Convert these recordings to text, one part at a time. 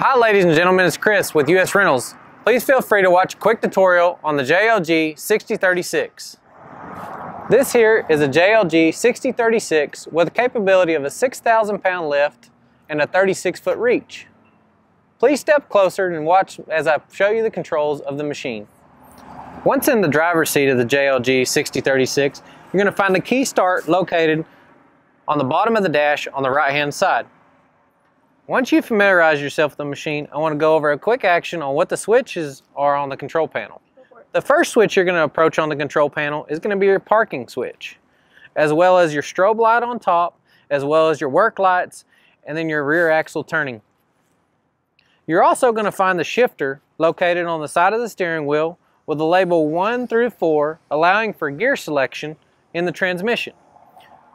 Hi ladies and gentlemen, it's Chris with US Rentals. Please feel free to watch a quick tutorial on the JLG 6036. This here is a JLG 6036 with a capability of a 6,000 pound lift and a 36 foot reach. Please step closer and watch as I show you the controls of the machine. Once in the driver's seat of the JLG 6036, you're going to find the key start located on the bottom of the dash on the right hand side. Once you familiarize yourself with the machine, I want to go over a quick action on what the switches are on the control panel. The first switch you're going to approach on the control panel is going to be your parking switch, as well as your strobe light on top, as well as your work lights, and then your rear axle turning. You're also going to find the shifter located on the side of the steering wheel with the label 1 through 4 allowing for gear selection in the transmission.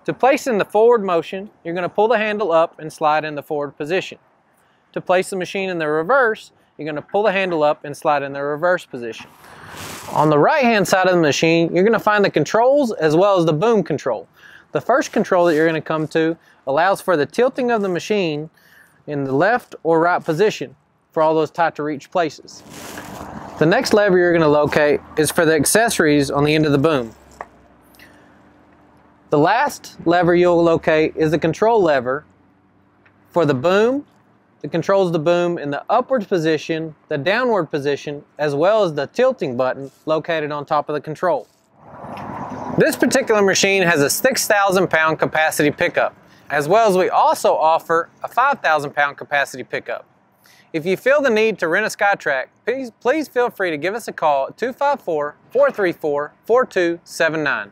To place in the forward motion, you're going to pull the handle up and slide in the forward position. To place the machine in the reverse, you're going to pull the handle up and slide in the reverse position. On the right hand side of the machine, you're going to find the controls as well as the boom control. The first control that you're going to come to allows for the tilting of the machine in the left or right position for all those tight to reach places. The next lever you're going to locate is for the accessories on the end of the boom. The last lever you'll locate is the control lever for the boom. It controls the boom in the upward position, the downward position, as well as the tilting button located on top of the control. This particular machine has a 6,000 pound capacity pickup, as well as we also offer a 5,000 pound capacity pickup. If you feel the need to rent a SkyTrak, please, please feel free to give us a call at 254 434 4279.